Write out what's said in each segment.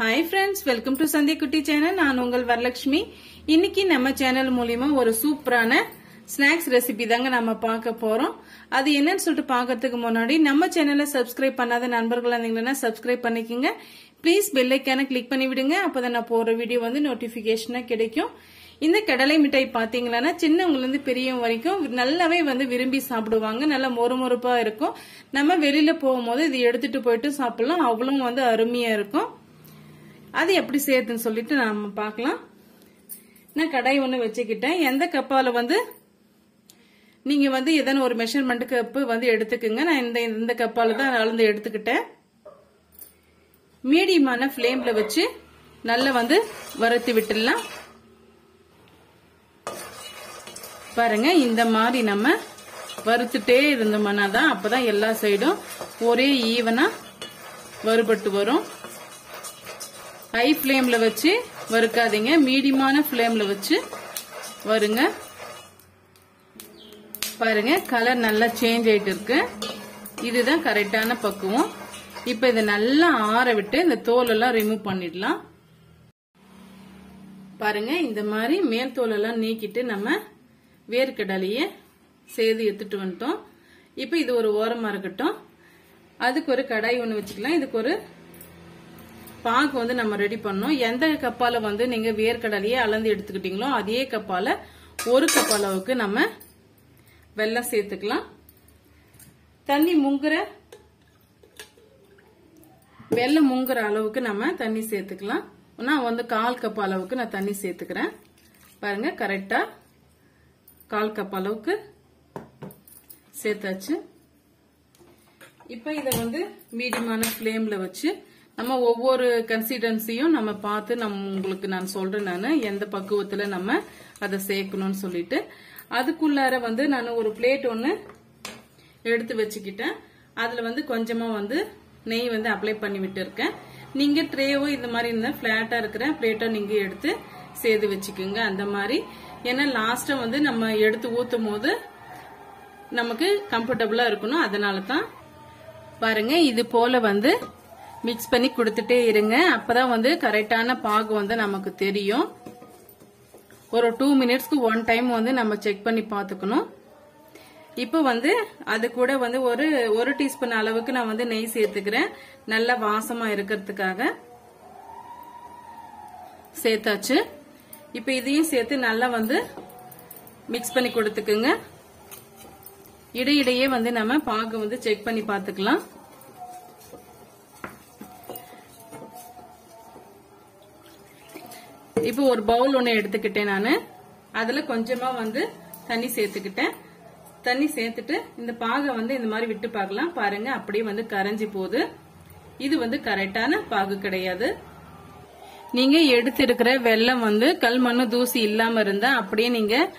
Hi friends welcome to Sandhya குட்டி channel நான் உங்கள் வரலட்சுமி. இன்னைக்கு நம்ம சேனல் மூலியமா ஒரு சூப்பரான ஸ்நாக்ஸ் ரெசிபி தாங்க நம்ம பார்க்க போறோம். அது என்னன்னு சொல்லிட்டு பார்க்கறதுக்கு முன்னாடி நம்ம சேனலை சப்ஸ்கிரைப் பண்ணாத நண்பர்கள் இருந்தீங்கன்னா சப்ஸ்கிரைப் பண்ணிக்கோங்க. ப்ளீஸ் பெல்லைக்கான கிளிக் பண்ணி விடுங்க. அப்பதான் நான் போற வீடியோ வந்து நோட்டிபிகேஷனா கிடைக்கும். இந்த கடலை மிட்டாய் பாத்தீங்கன்னா சின்னவங்கல இருந்து பெரியவங்க வரைக்கும் நல்லாவே வந்து விரும்பி சாப்பிடுவாங்க. நல்லா மொறுமொறுப்பா இருக்கும். நம்ம வெளியில போகும்போது இது எடுத்துட்டு போயிட்டு சாப்பிடலாம். அவ்வளவு வந்து அருமையா இருக்கும். அது எப்படி செய்யறதுன்னு சொல்லிட்டு நாம பார்க்கலாம். நான் கடாய் ஒன்று வச்சுக்கிட்டேன். எந்த கப்பால வந்து நீங்க வந்து எதனா ஒரு மெஷர்மெண்ட் கப்பு வந்து எடுத்துக்கோங்க. நான் இந்த இந்த கப்பால தான் அளந்து எடுத்துக்கிட்டேன். மீடியமான ஃப்ளேமில் வச்சு நல்லா வந்து வறுத்து விட்டுடலாம். பாருங்க இந்த மாதிரி நம்ம வறுத்துட்டே இருந்தோம்னா தான் அப்பதான் எல்லா சைடும் ஒரே ஈவனா வறுபட்டு வரும். ஹை ஃப்ளேம்ல வச்சு வறுக்காதீங்க. மீடியமான ஃப்ளேம்ல வச்சு வருங்க. பாருங்க கலர் நல்லா சேஞ்ச் ஆயிட்டு இருக்கு. இதுதான் கரெக்டான பக்குவம். இப்ப இதை நல்லா ஆற விட்டு இந்த தோல் எல்லாம் ரிமூவ் பண்ணிடலாம். பாருங்க இந்த மாதிரி மேல் தோல் எல்லாம் நீக்கிட்டு நம்ம வேர்க்கடலைய செய்து எடுத்துட்டு வந்துட்டோம். இப்ப இது ஒரு ஓரமா இருக்கட்டும். அதுக்கு ஒரு கடாய் ஒன்று வச்சுக்கலாம். இதுக்கு ஒரு பாகு வந்து நம்ம ரெடி பண்ணோம். எந்த கப்பால வந்து நீங்க வேர்க்கடலையே அளந்து எடுத்துக்கிட்டீங்களோ அதே கப்பால ஒரு கப் அளவுக்கு நம்ம வெள்ளம் சேர்த்துக்கலாம். தண்ணி முங்குற வெள்ளம் முங்குற அளவுக்கு நம்ம தண்ணி சேர்த்துக்கலாம். நான் வந்து கால் கப் அளவுக்கு நான் தண்ணி சேர்த்துக்கிறேன். பாருங்க கரெக்டா கால் கப் அளவுக்கு சேர்த்தாச்சு. இப்ப இத வந்து மீடியமான ஃப்ளேமில் வச்சு நம்ம ஒவ்வொரு கன்சிடென்சியும் நம்ம பார்த்து நம்ம உங்களுக்கு நான் சொல்றேன் நான். எந்த பக்குவத்துல நம்ம அதை சேர்க்கணும்னு சொல்லிட்டு. அதுக்குள்ளார வந்து நான் ஒரு பிளேட் ஒன்று எடுத்து வச்சுக்கிட்டேன். அதில் வந்து கொஞ்சமாக வந்து நெய் வந்து அப்ளை பண்ணி விட்டுருக்கேன். நீங்கள் ட்ரேவோ இந்த மாதிரி இருந்தால் ஃப்ளாட்டாக இருக்கிற பிளேட்டோ நீங்கள் எடுத்து சேர்த்து வச்சுக்கோங்க. அந்த மாதிரி. ஏன்னா லாஸ்ட்டாக வந்து நம்ம எடுத்து ஊற்றும் போது நமக்கு கம்ஃபர்டபுளாக இருக்கணும். அதனால தான் பாருங்க இது போல வந்து மிக்ஸ் பண்ணி கொடுத்துட்டே இருங்க. அப்பதான் வந்து கரெக்டான பாகு வந்து நமக்கு தெரியும். ஒரு டூ மினிட்ஸ்க்கு ஒன் டைம் வந்து நம்ம செக் பண்ணி பார்த்துக்கணும். இப்போ வந்து அது கூட வந்து ஒரு ஒரு டீஸ்பூன் அளவுக்கு நான் வந்து நெய் சேர்த்துக்கிறேன். நல்ல வாசமா இருக்கிறதுக்காக. சேர்த்தாச்சு. இப்போ இதையும் சேர்த்து நல்லா வந்து மிக்ஸ் பண்ணி கொடுத்துக்குங்க. இடையிடையே வந்து நம்ம பாகு வந்து செக் பண்ணி பார்த்துக்கலாம். இப்போ ஒரு பவுல் ஒன்று எடுத்துக்கிட்டேன் நான். அதுல கொஞ்சமா வந்து தண்ணி சேர்த்துக்கிட்டேன். தண்ணி சேர்த்துட்டு இந்த பாகை வந்து இந்த மாதிரி விட்டு பார்க்கலாம். பாருங்க அப்படியே வந்து கரைஞ்சி போகுது. இது வந்து கரெக்டான பாகு கிடையாது. நீங்க எடுத்திருக்கிற வெள்ளம் வந்து கல் மண்ணு தூசி இல்லாம இருந்தா அப்படியே நீங்க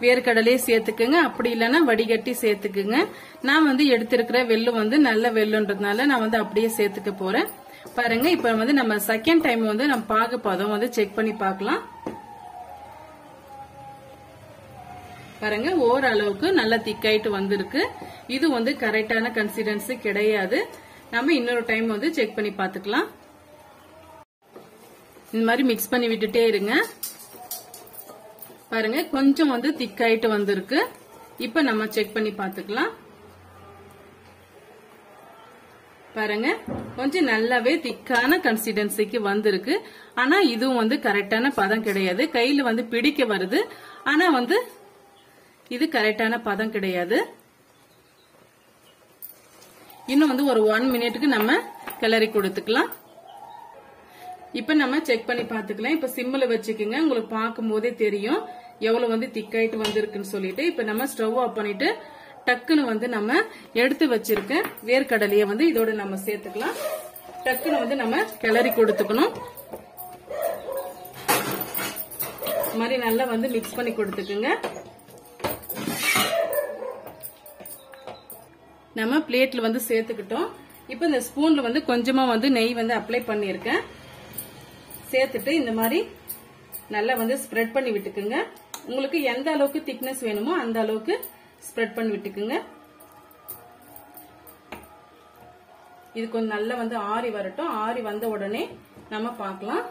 வேர்க்கடலையே சேர்த்துக்குங்க. அப்படி இல்லைன்னா வடிகட்டி சேர்த்துக்குங்க. நான் வந்து எடுத்திருக்கிற வெள்ளம் வந்து நல்ல வெள்ளம்ன்றதுனால நான் வந்து அப்படியே சேர்த்துக்க போறேன். பாருங்க இப்ப வந்து நம்ம செகண்ட் டைம் வந்து நம்ம பாகு பதம் வந்து செக் பண்ணி பார்க்கலாம். பாருங்க ஓரளவுக்கு நல்லா திக்காயிட்டு வந்திருக்கு. இது வந்து கரெக்டான கன்சிஸ்டன்சி கிடையாது. நம்ம இன்னொரு டைம் வந்து செக் பண்ணி பார்த்துக்கலாம். இந்த மாதிரி மிக்ஸ் பண்ணி விட்டுட்டே இருங்க. பாருங்க கொஞ்சம் வந்து திக்காயிட்டு வந்திருக்கு. இப்ப நம்ம செக் பண்ணி பார்த்துக்கலாம். பாருங்க. கொஞ்சம் நல்லாவே திக்கான கன்சிஸ்டன்சிக்கு வந்திருக்கு. ஆனா இதுவும் வந்து கரெக்டான பதம் கிடையாது. கையில வந்து பிடிக்க வருது. ஆனா வந்து இது கரெக்டான பதம் கிடையாது. இன்னும் வந்து ஒரு ஒன் மினிட்டுக்கு நம்ம கிளறி கொடுத்துக்கலாம். இப்ப நம்ம செக் பண்ணி பாத்துக்கலாம் இப்ப சிம்ல வச்சுக்கோங்க. உங்களுக்கு பார்க்கும் போதே தெரியும். எவ்வளவு வந்து திக்காயிட்டு வந்திருக்குன்னு சொல்லிட்டு. இப்ப நம்ம ஸ்டவ் ஆஃப் பண்ணிட்டு டக்குன்னு வந்து நம்ம எடுத்து வச்சிருக்க வேர்க்கடலைய வந்து இதோட நம்ம சேர்த்துக்கலாம். டக்குன்னு வந்து நம்ம கிளறி கொடுத்துக்கணும். மாதிரி நல்லா வந்து மிக்ஸ் பண்ணி கொடுத்துக்குங்க. நம்ம பிளேட்ல வந்து சேர்த்துக்கிட்டோம். இப்ப இந்த ஸ்பூன்ல வந்து கொஞ்சமா வந்து நெய் வந்து அப்ளை பண்ணிருக்கேன் சேர்த்துட்டு இந்த மாதிரி நல்லா வந்து ஸ்ப்ரெட் பண்ணி விட்டுக்குங்க. உங்களுக்கு எந்த அளவுக்கு திக்னஸ் வேணுமோ அந்த அளவுக்கு ஸ்ப்ரெட் பண்ணி விட்டுக்குங்க. இது கொஞ்சம் நல்லா வந்து ஆறி வரட்டும். ஆறி வந்த உடனே நம்ம பார்க்கலாம்.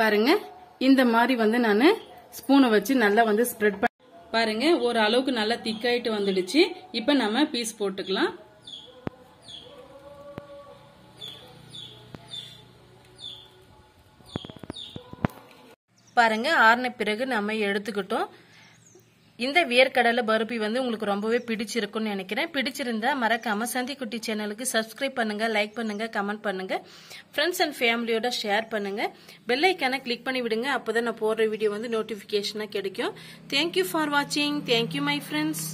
பாருங்க இந்த மாதிரி வந்து நான் ஸ்பூனை வச்சு நல்லா வந்து ஸ்ப்ரெட் பண்ண பாருங்க ஒரு அளவுக்கு நல்லா திக்காயிட்டு வந்துடுச்சு. இப்ப நம்ம பீஸ் போட்டுக்கலாம். பாருங்க ஆறின பிறகு நம்ம எடுத்துக்கிட்டோம். இந்த வேர்க்கடலை பருப்பி வந்து உங்களுக்கு ரொம்பவே பிடிச்சிருக்கும்னு நினைக்கிறேன். பிடிச்சிருந்தா மறக்காம சந்திக்குட்டி சேனலுக்கு சப்ஸ்கிரைப் பண்ணுங்க லைக் பண்ணுங்க கமெண்ட் பண்ணுங்க. ஃப்ரெண்ட்ஸ் அண்ட் ஃபேமிலியோட ஷேர் பண்ணுங்க. பெல் ஐக்கான கிளிக் பண்ணி விடுங்க அப்போதான் நான் போடுற வீடியோ வந்து நோட்டிபிகேஷனா கிடைக்கும். தேங்க்யூ ஃபார் வாட்சிங் தேங்க்யூ மை ஃப்ரெண்ட்ஸ்